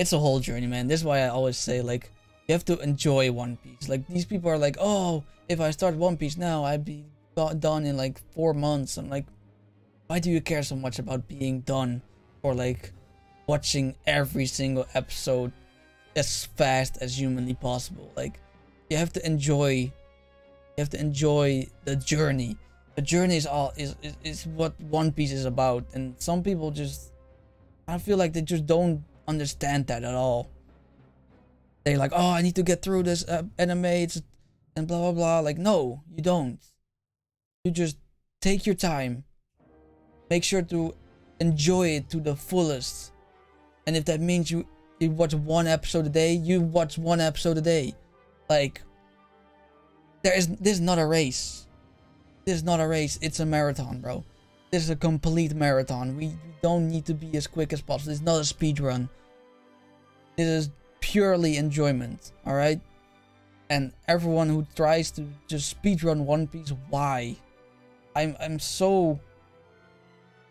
it's a whole journey, man. This is why I always say like you have to enjoy One Piece. Like these people are like, oh, if I start One Piece now, I'd be done in like four months. I'm like, why do you care so much about being done or like watching every single episode as fast as humanly possible? Like you have to enjoy, you have to enjoy the journey. The journey is all is, is, is what One Piece is about, and some people just, I feel like they just don't understand that at all they're like, oh, I need to get through this uh, anime it's, and blah blah blah. Like, no, you don't. You just take your time. Make sure to enjoy it to the fullest. And if that means you you watch one episode a day, you watch one episode a day. Like, there is this is not a race. This is not a race. It's a marathon, bro. This is a complete marathon. We don't need to be as quick as possible. It's not a speed run. This is purely enjoyment, alright? And everyone who tries to just speedrun One Piece, why? I'm I'm so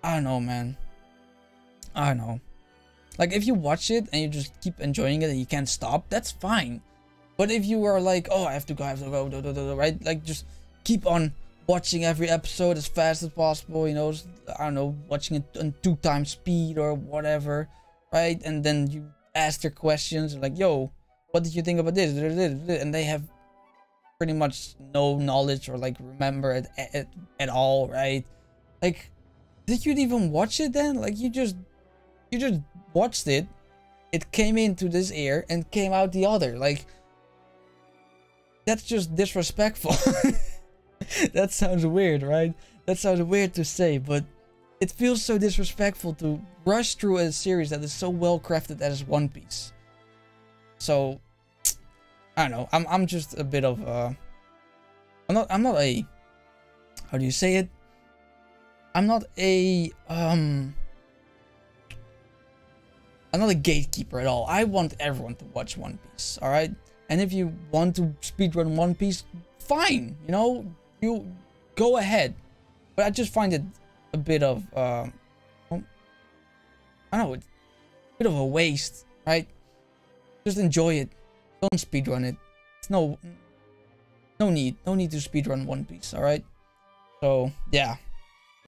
I don't know man. I don't know. Like if you watch it and you just keep enjoying it and you can't stop, that's fine. But if you are like, oh I have to go, I have to go, right? Like just keep on watching every episode as fast as possible, you know, I don't know, watching it on two times speed or whatever, right? And then you ask their questions like, yo, what did you think about this? And they have pretty much no knowledge or like remember it at, at all, right? Like, did you even watch it then? Like you just, you just watched it. It came into this ear and came out the other. Like, that's just disrespectful. that sounds weird, right? That sounds weird to say, but it feels so disrespectful to rush through a series that is so well crafted as One Piece. So, I don't know. I'm I'm just a bit of. I'm not I'm not a. How do you say it? I'm not a um. I'm not a gatekeeper at all. I want everyone to watch One Piece. All right, and if you want to speedrun One Piece, fine. You know, you go ahead. But I just find it a bit of, uh, I don't know, a bit of a waste, right? Just enjoy it. Don't speedrun it. It's no, no need. No need to speedrun One Piece, alright? So, yeah.